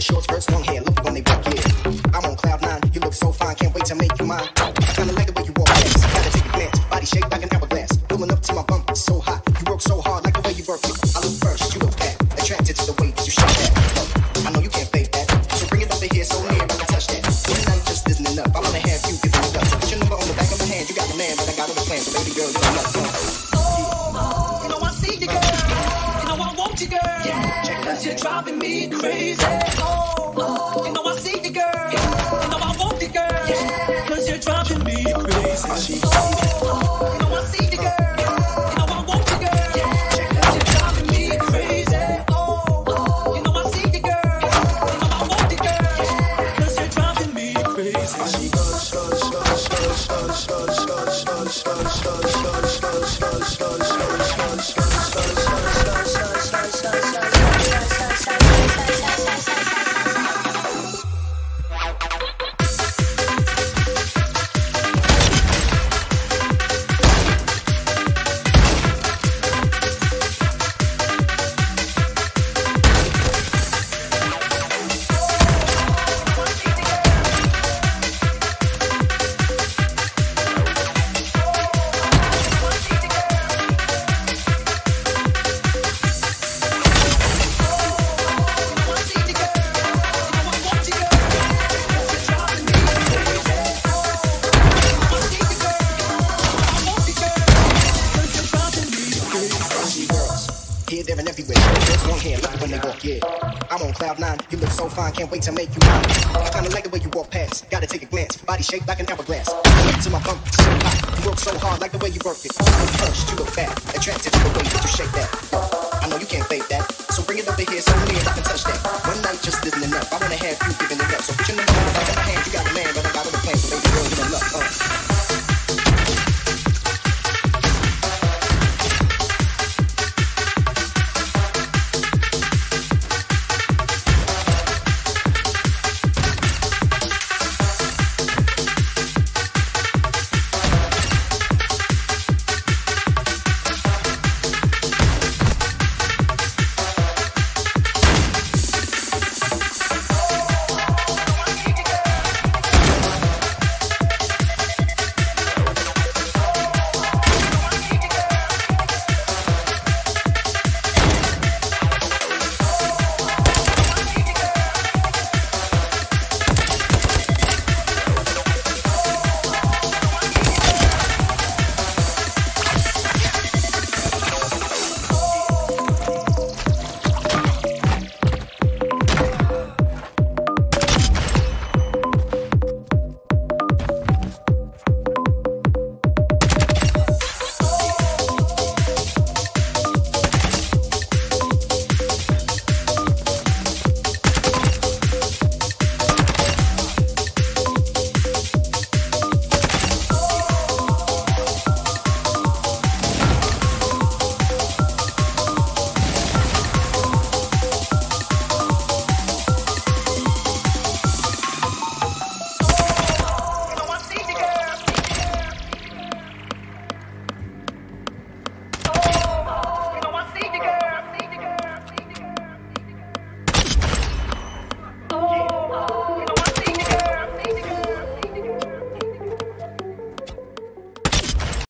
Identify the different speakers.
Speaker 1: wearing short skirts, long hair, look when they walk, yeah. I'm on cloud nine, you look so fine, can't wait to make you mine. Kinda like the way you walk, next. gotta take a glance, body shape like an hourglass. Pulling up to my bump, so hot, you work so hard, like the way you work it. I look first, you look back, attracted to the way you shake that. Look, I know you can't fake that, so bring it up here so near, I touch that. One night just isn't enough, I wanna have you give it up. Put your number on the back of my hand, you got the man, but I got other plans, baby girl, you're not. Oh,
Speaker 2: you know I see you, girl. You know I want you, girl driving me crazy. Oh, oh, you know I see you, girl. You know I want you, girl. Yeah. Cause you're driving me crazy.
Speaker 1: Oh,
Speaker 2: oh, you know I see you,
Speaker 1: girl.
Speaker 2: Shut, shut, shut, shut, shut, shut, shut, shut.
Speaker 1: Everywhere. There's one hand, like when they walk, yeah. I'm on cloud nine. You look so fine, can't wait to make you mine. I kinda like the way you walk past. Gotta take a glance. Body shaped like an hourglass. Look to my bump, so. You work so hard, like the way you work it. You fresh, you look fat. Attracted to the way that you shake that. I know you can't fake that. So bring it over here so me and I can touch that. One night just isn't enough. I wanna have you giving it up. So put your